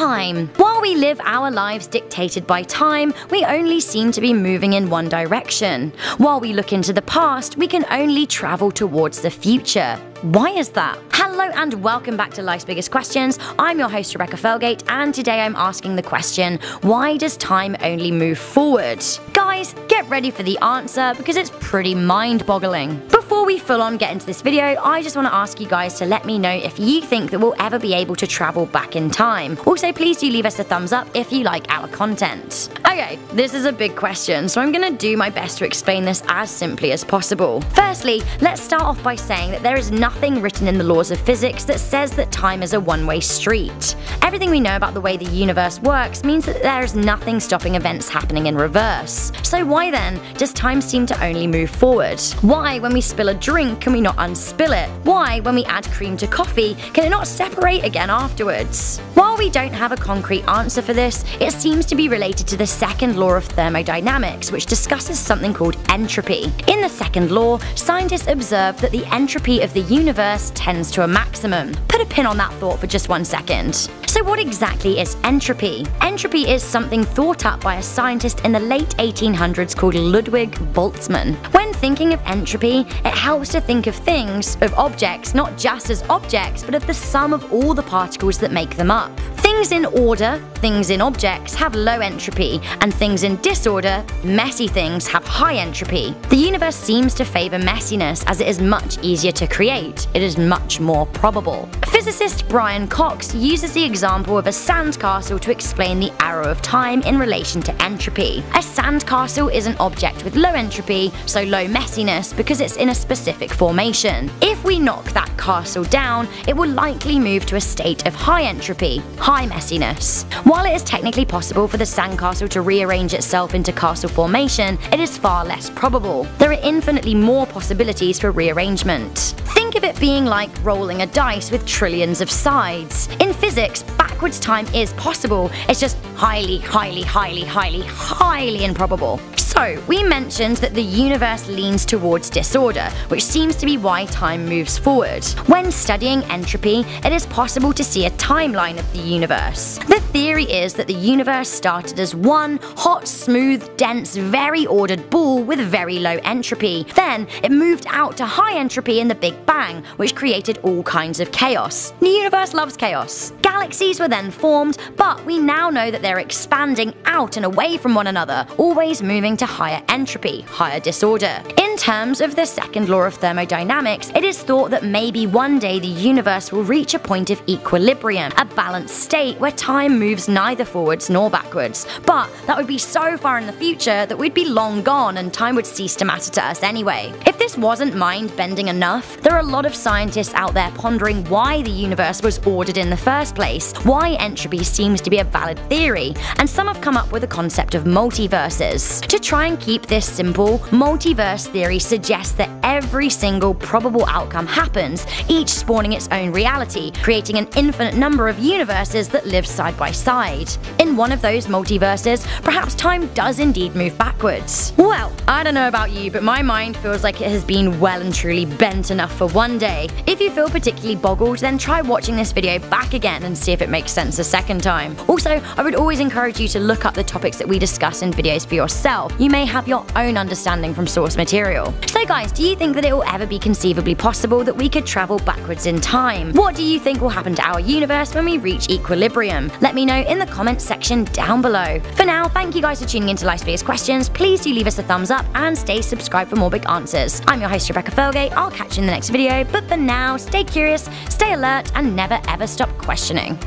time. While we live our lives dictated by time, we only seem to be moving in one direction. While we look into the past, we can only travel towards the future. Why is that? Hello and welcome back to Life's Biggest Questions. I'm your host Rebecca Felgate and today I'm asking the question, why does time only move forward? Guys, get ready for the answer because it's pretty mind-boggling. Before we full on get into this video, I just want to ask you guys to let me know if you think that we'll ever be able to travel back in time. Also, please do leave us a thumbs up if you like our content. Okay, this is a big question, so I'm gonna do my best to explain this as simply as possible. Firstly, let's start off by saying that there is nothing written in the laws of physics that says that time is a one-way street. Everything we know about the way the universe works means that there is nothing stopping events happening in reverse. So why then does time seem to only move forward? Why, when we spill a drink, can we not unspill it? Why, when we add cream to coffee, can it not separate again afterwards? While we don't have a concrete answer for this, it seems to be related to the second law of thermodynamics, which discusses something called entropy. In the second law, scientists observed that the entropy of the universe tends to a maximum. Put a pin on that thought for just one second. So what exactly is entropy? Entropy is something thought up by a scientist in the late 1800s called Ludwig Boltzmann. When thinking of entropy, it helps to think of things, of objects, not just as objects, but of the sum of all the particles that make them up. Things in order, things in objects, have low entropy, and things in disorder, messy things, have high entropy. The universe seems to favour messiness as it is much easier to create, it is much more probable. Physicist Brian Cox uses the example of a sandcastle to explain the arrow of time in relation to entropy. A sandcastle is an object with low entropy, so low messiness, because it's in a specific formation. If we knock that castle down, it will likely move to a state of high entropy, high messiness. While it is technically possible for the sandcastle to rearrange itself into castle formation, it is far less probable. There are infinitely more possibilities for rearrangement. It being like rolling a dice with trillions of sides. In physics, backwards time is possible, it's just highly, highly, highly, highly, highly improbable. So, we mentioned that the universe leans towards disorder, which seems to be why time moves forward. When studying entropy, it is possible to see a timeline of the universe. The theory is that the universe started as one hot, smooth, dense, very ordered ball with very low entropy. Then, it moved out to high entropy in the Big Bang, which created all kinds of chaos. The universe loves chaos. Galaxies were then formed, but we now know that they're expanding out and away from one another, always moving to higher entropy, higher disorder. In terms of the second law of thermodynamics, it is thought that maybe one day the universe will reach a point of equilibrium, a balanced state where time moves neither forwards nor backwards. But that would be so far in the future that we'd be long gone and time would cease to matter to us anyway. If this wasn't mind bending enough, there are a lot of scientists out there pondering why the universe was ordered in the first place, why entropy seems to be a valid theory, and some have come up with the concept of multiverses. To try and keep this simple, multiverse theory suggests that every single probable outcome happens, each spawning its own reality, creating an infinite number of universes that live side by side. In one of those multiverses, perhaps time does indeed move backwards. Well, I don't know about you, but my mind feels like it has been well and truly bent enough for one day. If you feel particularly boggled, then try watching this video back again and see if it makes sense a second time. Also, I would always encourage you to look up the topics that we discuss in videos for yourself. You may have your own understanding from source material. So guys, do you think that it will ever be conceivably possible that we could travel backwards in time? What do you think will happen to our universe when we reach equilibrium? Let me know in the comments section down below. For now, thank you guys for tuning into Life's Biggest Questions. Please do leave us a thumbs up and stay subscribed for more big answers. I'm your host Rebecca Felgate. I'll catch you in the next video, but for now, stay curious, stay alert, and never ever stop questioning.